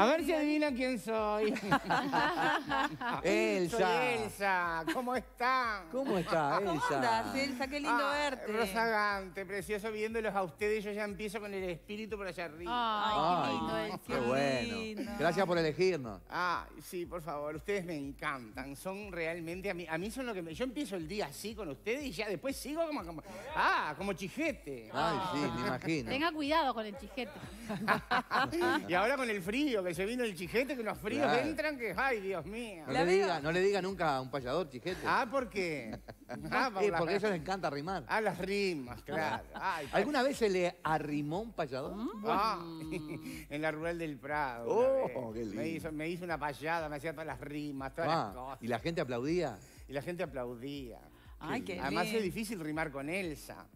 A ver si adivinan quién soy. Elsa. Soy Elsa. ¿Cómo están? ¿Cómo está, Elsa? ¿Cómo andas, Elsa? Qué lindo Ah, verte. Rozagante, precioso, viéndolos a ustedes. Yo ya empiezo con el espíritu por allá arriba. Ay, qué lindo, Elsa. qué bueno. lindo. Gracias por elegirnos. Ah, sí, por favor, ustedes me encantan. Son realmente, a mí, a mí son lo que me... Yo empiezo el día así con ustedes y ya después sigo como... como ah, como chijete. Ay, sí, me imagino. Tenga cuidado con el chijete. y ahora con el frío, que se vino el chijete, que los fríos Claro. entran, que... Ay, Dios mío. No La le, veo. diga, no le diga nunca a un payador, chijete. Ah, ¿por qué? Ah, por la- porque a ellos les encanta rimar. Ah, las rimas, claro. Ay, ¿Alguna vez se le arrimó un payador? Ah, en la rural del Prado. una Oh, vez. qué Me, lindo. hizo, me hizo una payada, me hacía todas las rimas, todas las Ah, cosas. ¿Y la gente aplaudía? Y la gente aplaudía. Ay, qué Además lindo. es difícil rimar con Elsa.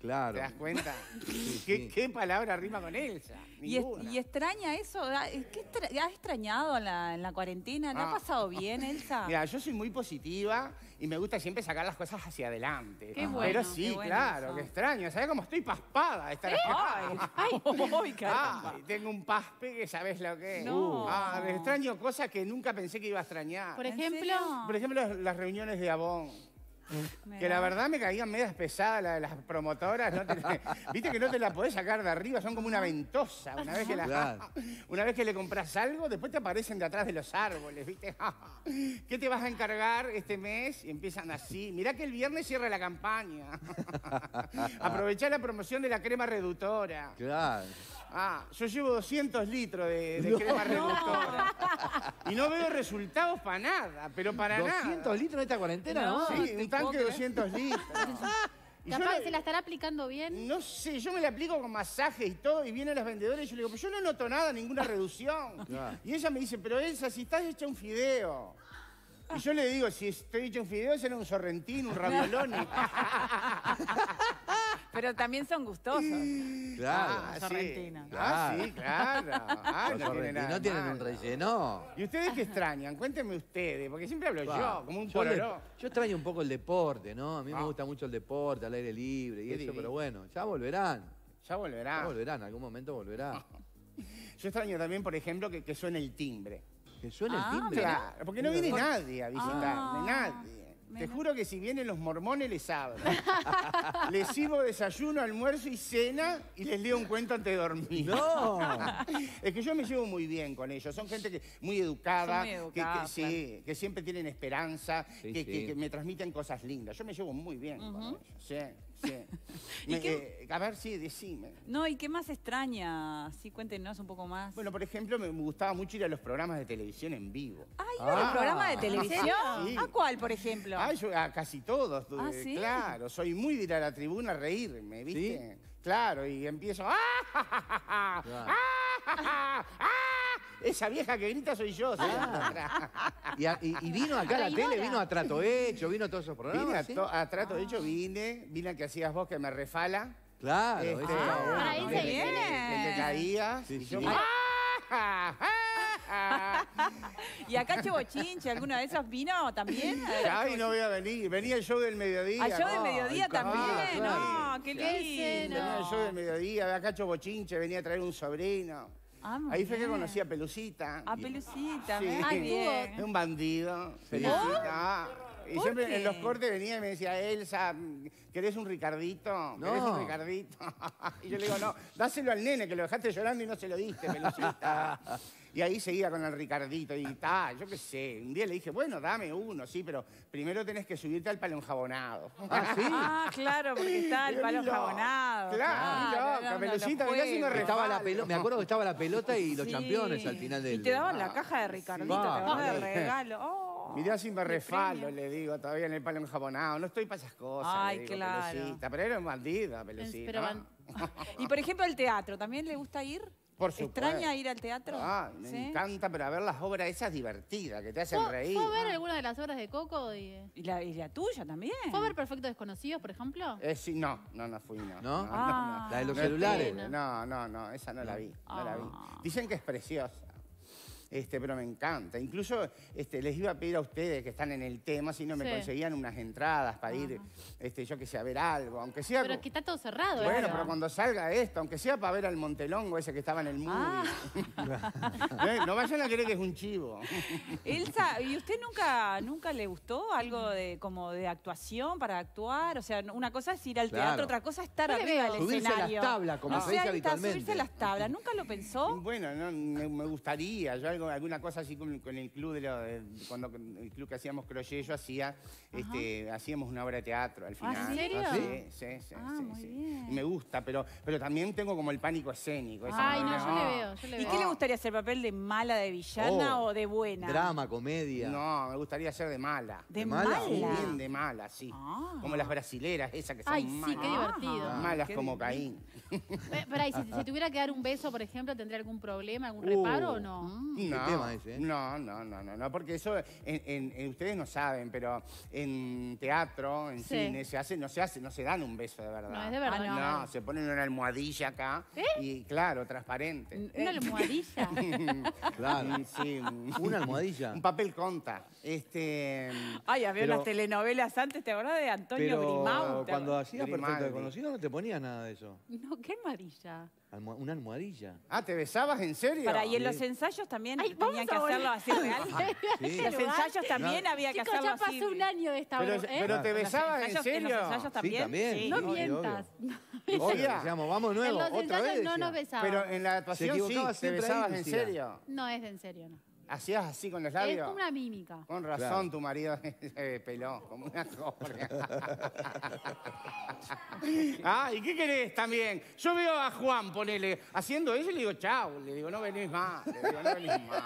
Claro. ¿Te das cuenta? Sí, ¿Qué, sí. qué palabra rima con Elsa? ¿Y, es- Ninguna. y extraña eso? Ah, ¿Qué extra- ¿Has extrañado en la, en la cuarentena? ¿Le Ah. ha pasado bien, Elsa? Mira, yo soy muy positiva y me gusta siempre sacar las cosas hacia adelante. Qué bueno, Pero qué sí, bueno claro, eso. que extraño. ¿Sabes cómo estoy paspada de estar aquí? ¡Ay! ¡Ay! ¡Ay, caramba! Ay, tengo un paspe que sabes lo que es. No. Ah, extraño cosas que nunca pensé que iba a extrañar. Por ¿En ejemplo? Por ejemplo, las, las reuniones de Avon. Que la verdad me caían medias pesadas la- las promotoras. Viste que no te la podés sacar de arriba, son como una ventosa. Una vez que, la- una vez que le compras algo, después te aparecen de atrás de los árboles, ¿viste? ¿Qué te vas a encargar este mes? Y empiezan así. Mirá que el viernes cierra la campaña. Aprovechá la promoción de la crema reductora. Claro. Ah, yo llevo 200 litros de, de No. crema reductora. Y no veo resultados para nada, pero para nada. 200 litros en esta cuarentena, ¿no? Sí, un tanque de creer. 200 litros. Y capaz se la estará aplicando bien. No sé, yo me la aplico con masaje y todo, y vienen las vendedoras y yo le digo, pero yo no noto nada, ninguna reducción. Y ella me dice, pero Elsa, si estás hecha un fideo. Y yo le digo, si estoy hecha un fideo, será un sorrentino, un ravioloni. Pero también son gustosos. Claro. Ah, sorrentinos. sí. Ah, Claro. sí, claro. Ah, Los no tiene nada sorrentinos tienen un relleno. ¿Y ustedes qué extrañan? Cuéntenme ustedes, porque siempre hablo yo, como un yo, le- yo extraño un poco el deporte, ¿no? A mí me Ah. gusta mucho el deporte, al aire libre y Qué eso, divino. pero bueno, ya volverán. Ya Ya volverá. volverán, en algún momento volverá. Yo extraño también, por ejemplo, que, que suene el timbre. Que suene Ah, el timbre. Claro, porque no viene nadie a visitarme, Ah, Te juro que si vienen los mormones les abro. les sirvo desayuno, almuerzo y cena y les leo un cuento antes de dormir. No. Es que yo me llevo muy bien con ellos. Son gente que, muy educada, Son muy que- educadas, que, sí, que siempre tienen esperanza, Sí, que, sí. que- que me transmiten cosas lindas. Yo me llevo muy bien con ellos. Sí, sí. ¿Y Me- qué- eh, a ver, sí, decime. No, ¿y qué más extraña? Sí, cuéntenos un poco más. Bueno, por ejemplo, me gustaba mucho ir a los programas de televisión en vivo. Ay, Ah. ¿un programa de ¿En televisión? ¿A cuál, por ejemplo? Ah, yo a casi todos. Ah, eh, ¿sí? Claro, soy muy de ir a la tribuna a reírme, ¿viste? Claro, y empiezo. ¡Ah, ja, ja, ja, ja! Claro. ¡Ah, ja, ja! ¡Ah! Esa vieja que grita soy yo. ¿sí? Y, a- y- y vino acá a la Traidora. tele, vino a Trato Hecho, vino a todos esos Vine programas. a, ¿sí? to- a trato, de hecho vine, vine a que hacías vos que me refala. Claro, Este, ese está bueno. Ah, el ese que- bien. el que caía. Sí, y yo. ¡Ah, ja, ja, ja! ¿Y acá Bochinche alguna de esas vino también? Ay, no voy a venir. Venía el show del mediodía. ¿Al show del mediodía Ay, también? claro. No, qué Qué lindo. Venía el show del mediodía, a Cacho Bochinche, venía a traer un sobrino. Ah, muy Ahí fue que bien. conocí a Pelucita. A Pelucita, Sí. muy Ay, bien. Es un bandido, Pelucita. Y ¿Por siempre qué? en los cortes venía y me decía, Elsa, ¿querés un Ricardito? ¿Querés No. un Ricardito? y yo le digo, no, dáselo al nene, que lo dejaste llorando y no se lo diste, Pelucita. y ahí seguía con el Ricardito y ta, yo qué sé. Un día le dije, bueno, dame uno, sí, pero primero tenés que subirte al palo enjabonado. Ah, sí. Ah, claro, porque está el palo ni loca. jabonado. Claro, los Pelucita, mirá si. Estaba la me acuerdo que estaba la pelota y los Sí. campeones al final del. Y te daban la caja de Ricardito, Sí. te daban de regalo. Oh, Mirá si me refalo, le digo, todavía en el palo enjabonado. No estoy para esas cosas. Ay, le digo, claro. Pelucita. Pero era un bandido, Pelucita. pero ban- Y por ejemplo, el teatro, ¿también le gusta ir? Por supuesto. ¿Extraña ir al teatro? Ay, me ¿Sí? encanta, pero a ver las obras esas divertidas, que te hacen ¿Fue, reír. fue a ver alguna de las obras de Coco? Y, ¿Y la, y la tuya también? ¿Fue a ver Perfectos Desconocidos, por ejemplo? Eh, sí, no, no, no fui, no. ¿No? Ah. La de los No, celulares. No, no, no, esa no la vi, no la vi. Ah. Dicen que es preciosa. Este, pero me encanta. Incluso este, les iba a pedir a ustedes que están en el tema si no me Sí. conseguían unas entradas para ir, este, yo que sé, a ver algo, aunque sea. Pero co- es que está todo cerrado. bueno, ¿eh? pero cuando salga esto, aunque sea para ver al Montelongo ese que estaba en el movie. Ah. ¿Eh? No vayan a creer que es un chivo. Elsa, ¿y usted nunca, nunca le gustó algo de como de actuación para actuar? O sea, una cosa es ir al Claro. teatro, otra cosa es estar arriba del Subirse a las escenario. tablas, como o se dice habitualmente. subirse a las tablas. ¿Nunca lo pensó? Bueno, no, me, me gustaría, yo algo, alguna cosa así con, con el club de lo- de- cuando el club que hacíamos crochet, yo hacía, este, hacíamos una obra de teatro al ¿Ah, final. ¿en serio? Sí, sí, sí, Ah, sí, muy sí. bien. Y me gusta, pero, pero también tengo como el pánico escénico. esa Ay, no, yo le veo, yo le ¿Y veo. qué le gustaría hacer? ¿Papel de mala, de villana Oh, o de buena? Drama, comedia. No, me gustaría ser de mala. ¿De, ¿De mala? Sí, bien de mala, sí. Ah. Como las brasileras, esas que son Ay, sí, malas. qué divertido. Ah. Malas qué como. Caín. Eh, Pará, y si, si tuviera que dar un beso, por ejemplo, ¿tendría algún problema, algún Uh. reparo o no? Mm. No, tema ese, eh? no, no, no, no, no, porque eso, en, en- en- ustedes no saben, pero en teatro, en Sí. cine, se hace, no se hace, no se dan un beso de verdad. No, es de verdad. Ah, No, no. se ponen una almohadilla acá y claro, transparente. Una almohadilla. Claro. Sí, Una almohadilla. un papel conta. Este, Ay, había Pero- unas telenovelas antes, ¿te acordás de Antonio Pero Grimau? ¿Te cuando hacías perfecto Grimaldi. desconocido no te ponía nada de eso. No, qué almohadilla. Almo- una almohadilla. ah, ¿te besabas en serio? Para, y en los ensayos también Ay, vamos tenían que a volver. hacerlo así real. Sí. Los ensayos también No. había que Chicos, hacerlo ya así. pasó un año de esta Pero, obra, ¿eh? pero te En los besabas en ensayos- serio. En los ensayos también. también. Sí. No obvio, mientas. Obvio, Decía, decíamos, vamos En nuevo, los otra ensayos vez. no nos besábamos. pero en la actuación sí, equivocaba te siempre ahí, besabas en serio. No es en serio, no. ¿Hacías así con los Es labios? como una mímica. Con razón, Claro. tu marido se peló como una cobra. ah, ¿y qué querés también? Yo veo a Juan, ponele, haciendo eso y le digo, chau. Le digo, no venís más. Le digo, no venís más.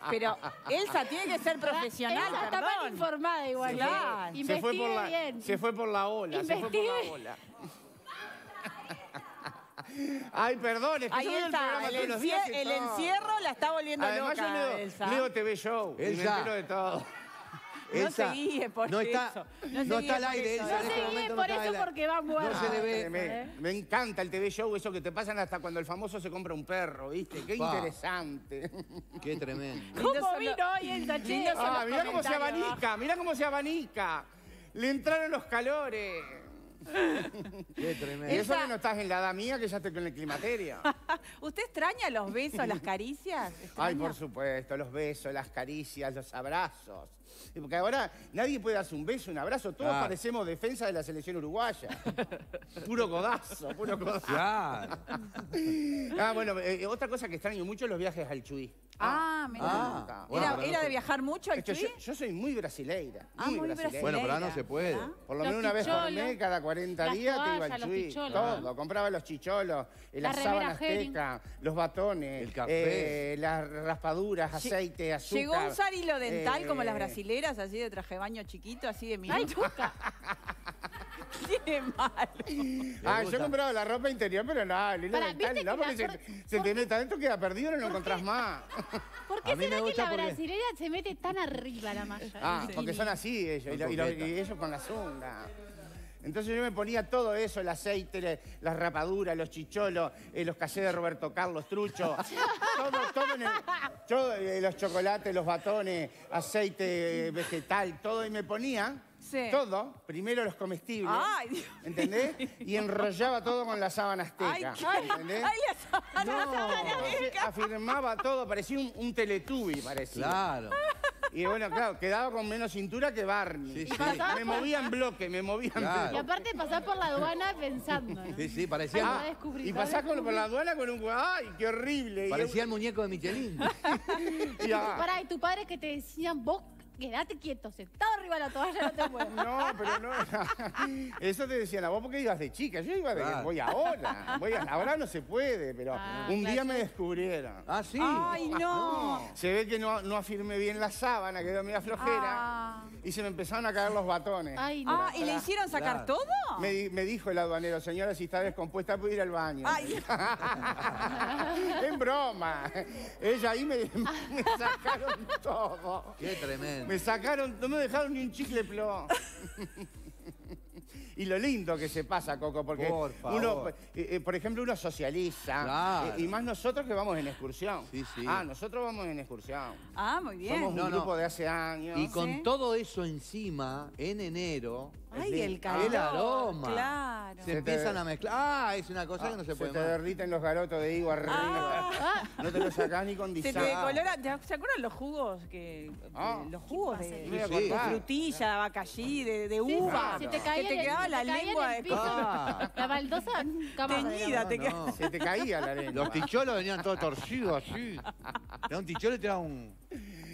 Pero Elsa tiene que ser profesional, Ella está mal informada igual. Sí, claro. se, fue por Investigue la, bien. se fue por la ola, se fue por la Investigue. ola. Ay, perdón, es que Ahí yo el está, el, todos los días el encierro la está volviendo Además loca, yo leo, Elsa. leo TV Show y me Elsa. entero de todo. No se guíe por no está, eso. No, está al aire, eso. Elsa, No en este se guíe no por eso aire. porque va muerto. No se le ve. Me, ¿eh? me encanta el TV show, eso que te pasan hasta cuando el famoso se compra un perro, ¿viste? Qué Pa. interesante. Qué tremendo. ¿Cómo vino hoy Elsa, che? Ah, mirá cómo se abanica, mirá cómo se abanica. Le entraron los calores. Qué Y tremendo. eso Esa- que no estás en la edad mía, que ya estoy con el climaterio. ¿Usted extraña los besos, las caricias? Ay, por supuesto, los besos, las caricias, los abrazos. Porque ahora nadie puede darse un beso, un abrazo, todos Claro. parecemos defensa de la selección uruguaya. Puro codazo, puro codazo. Claro. Ah, bueno, eh, otra cosa que extraño mucho es los viajes al Chuy. Ah, mira. Ah, bueno, ¿Era, pero era no- de viajar mucho al Es que yo, yo soy muy brasileira. Ah, muy, muy brasileira. Bueno, pero ahora no se puede. Por lo menos una vez por mes, cada 40 las días te iba al chicholos. Todo. Compraba los chicholos, eh, La las sábanas Hering. teca, los batones, El café. eh, las raspaduras, aceite, azúcar. ¿Llegó a usar hilo dental como las eh, brasileras, así de traje de baño chiquito, así de Ay, minuto? nunca. Qué malo. Ah, yo gusta? compraba la ropa interior, pero no, el hilo Pará, dental ¿viste no, que porque la- se, por- se por te mete adentro, queda perdido, no lo encontrás más. ¿Por qué A mí me será que gusta la porque- brasilera se mete tan arriba la malla? Ah, Sí. porque son así ellos, y, Son lo- y lo- coquetas. y ellos con la zunga. Entonces yo me ponía todo eso, el aceite, le- las rapaduras, los chicholos, eh, los casés de Roberto Carlos Trucho, todo, todo en el, todo, eh, los chocolates, los batones, aceite eh, vegetal, todo, y me ponía Sí. todo, primero los comestibles, Ay, Dios. ¿entendés? Y enrollaba todo con la sábana Ay, azteca, qué- ¿entendés? ay, la sábana, la sábana. Entonces, afirmaba todo, parecía un, un teletubi, parecía. Claro. Y bueno, claro, quedaba con menos cintura que Barney. Sí, sí. Me movía en bloque, me movía en Claro. Y aparte pasás por la aduana pensando, ¿no? Sí, sí, parecía, Ay, Ah, y pasás con, por la aduana con un... ¡Ay, qué horrible! Y- parecía el muñeco de Michelin. y- ah, Pará, y tu padre que te decían, vos quedate quieto, sentado arriba de la toalla, no te muevas. no, pero no. Eso te decían a vos porque ibas de chica. Yo iba de Claro. voy ahora. Voy a- ahora no se puede, pero Ah, un día me descubrieron. Ah, sí. Ay, no. Se ve que no, no afirmé bien la sábana, quedó media flojera. Ah. Y se me empezaron a caer los batones. Ay, no. Ah, ¿y le hicieron sacar Claro. todo? Me, di- me dijo el aduanero, señora, si está descompuesta puede ir al baño. Ay. en broma. Ella ahí me, me sacaron todo. Qué tremendo. Me sacaron, no me dejaron ni un chicle plo. y lo lindo que se pasa, Coco, porque Por uno, eh, eh, por ejemplo, uno socializa. Claro. eh, y más nosotros que vamos en excursión. Sí, sí. Ah, nosotros vamos en excursión. Ah, muy bien. Somos un No, grupo de hace años. Y con Sí. todo eso encima, en enero, Ay, el calor. el aroma. Claro. Se Se te- empiezan a mezclar. Ah, es una cosa que no se, se puede te más. derriten los garotos de higo arriba. Ah. No te lo sacás ni con Se te colora, ¿te- ¿se acuerdan los jugos que Ah. los jugos de, frutilla, de de, de Sí, uva? Claro. Se te caía, Que te quedaba la te caía lengua en el de- piso. Ah. La baldosa. Teñida, te queda- no. Se te caía la lengua. Los ticholos venían todos torcidos así. Era un ticholo y te daba un.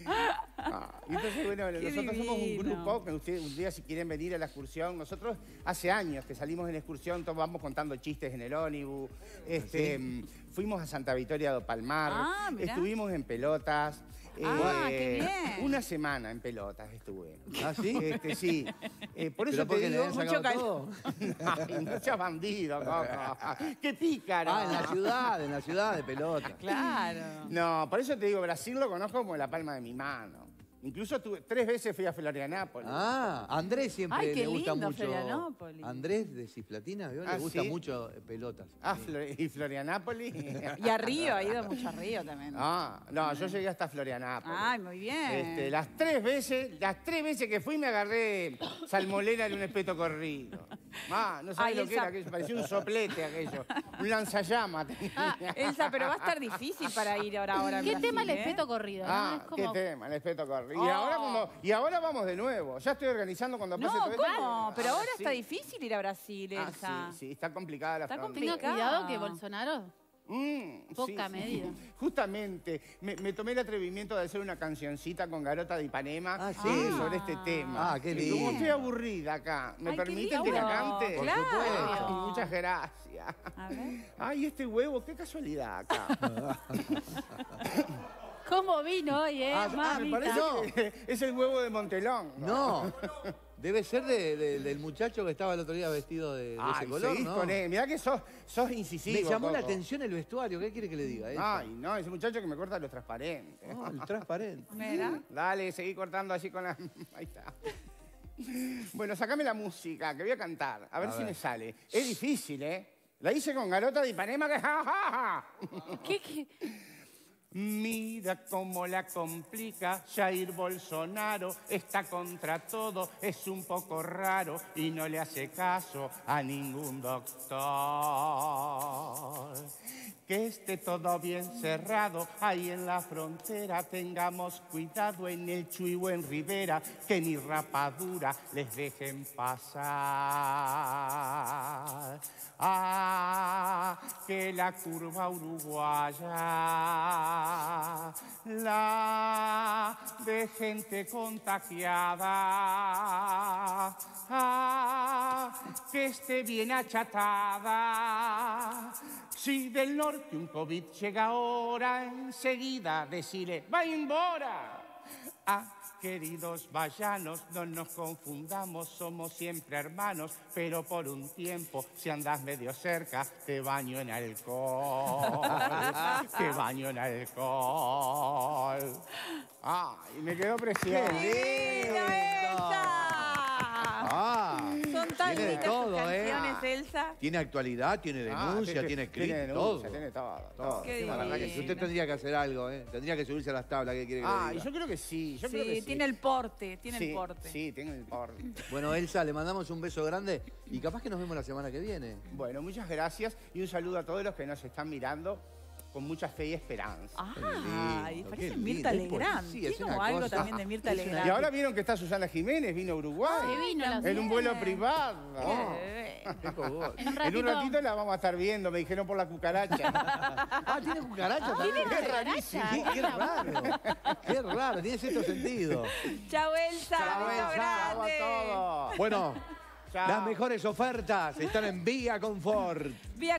Ah, y entonces, bueno, Qué nosotros somos un divino. grupo que ustedes un día si quieren venir a la excursión, nosotros hace años que salimos en excursión, todos vamos contando chistes en el ónibus, este, mm, fuimos a Santa Victoria do Palmar, Ah, mirá. estuvimos en pelotas. Ah, qué bien. Una semana en pelotas estuve. ¿Ah, sí? Este, sí. Eh, por eso ¿Pero te digo... mucho calor. todo? Ay, no seas bandido, Coco. ¡Qué pícaro! Ah, en la ciudad, en la ciudad de pelota. Claro. No, por eso te digo, Brasil lo conozco como la palma de mi mano. Incluso tuve, tres veces fui a Florianápolis. Ah, Andrés siempre Ay, qué le gusta lindo mucho. Florianópolis. Andrés de Cisplatina, ¿vio? Ah, le gusta ¿sí? mucho eh, pelotas. Ah, Flor- y Florianápolis. Y a Río, ha ido mucho a Río también. Ah, no, yo llegué hasta Florianápolis. Ay, muy bien. Este, las tres veces, las tres veces que fui me agarré salmolera de un espeto corrido. Ah, no sabés Ay, lo que era aquello, parecía un soplete aquello. Un lanzallama tenía. Elsa, pero va a estar difícil para ir ahora, ahora en ¿Qué Brasil, tema el ¿eh? espeto corrido? ¿no? Ah, Es como... qué tema, el espeto corrido. Oh. Y, ahora como, y ahora vamos de nuevo. Ya estoy organizando cuando pase No, todo esto. ¿cómo? Pero ahora sí. está difícil ir a Brasil, Ah, Elsa. sí, sí, está complicada la Está frontera. Tenga complicado. cuidado que Bolsonaro... Mm, Poca medida. Justamente, me, me tomé el atrevimiento de hacer una cancioncita con Garota de Ipanema Ah, sí. eh, sobre este tema. Ah, qué lindo. Como estoy aburrida acá, ¿me Ay, permiten que la cante? Por Claro. supuesto. Ay, muchas gracias. A ver. Ay, este huevo, qué casualidad acá. ¿Cómo vino hoy, eh? Ah, ah, me mamita? parece- No. es el huevo de Montelón. No, debe ser de- de- del muchacho que estaba el otro día vestido de, de Ay, ese color, seguís ¿no? con él. Mirá que sos, sos incisivo. Me llamó la atención el vestuario, ¿qué quiere que le diga? Ay, no, ese muchacho que me corta los transparentes. No, el transparente. Mira. Dale, seguí cortando así con la... Ahí está. Bueno, sacame la música, que voy a cantar. A ver A si ver. me sale. Es difícil, ¿eh? La hice con Garota de Ipanema que... ja, ja, ja. ¿Qué, qué? Mira cómo la complica Jair Bolsonaro, está contra todo, es un poco raro y no le hace caso a ningún doctor. Que esté todo bien cerrado ahí en la frontera, tengamos cuidado en el Chuy o en Rivera, que ni rapadura les dejen pasar. Ah, que la curva uruguaya, la de gente contagiada, ah, que esté bien achatada. Si del norte un COVID llega ahora, enseguida decirle, va embora. Ah, queridos vallanos, no nos confundamos, somos siempre hermanos, pero por un tiempo, si andas medio cerca, te baño en alcohol. te baño en alcohol. Ay, me quedó precioso. Ah, De lindas todo, sus ¿eh? Elsa. Tiene actualidad, tiene Ah, denuncia, tiene escrito, tiene todo. denuncia, tiene todo. Qué sí. usted tendría que hacer algo, ¿eh? Tendría que subirse a las tablas, ¿qué quiere que le Ah, y diga? yo creo que sí, yo creo que Sí, sí. tiene el porte, tiene sí, el porte. Sí, tiene el porte. Bueno, Elsa, le mandamos un beso grande y capaz que nos vemos la semana que viene. Bueno, muchas gracias y un saludo a todos los que nos están mirando con mucha fe y esperanza. Ah, lindo, y qué parece Mirta es Legrand. poesía, es una algo cosa. también de Mirta Legrand. Y ahora vieron que está Susana Jiménez, vino a Uruguay. Se vino la En un vuelo privado. Qué cogor. En un En ratito... un ratito la vamos a estar viendo, me dijeron por la cucaracha. Ah, tiene cucaracha también. Qué rarísimo. Qué, qué raro. Qué raro, tiene cierto sentido. Chao, Elsa. Beso Elsa. Chao a todos. Bueno, las mejores ofertas están en Vía Confort. Vía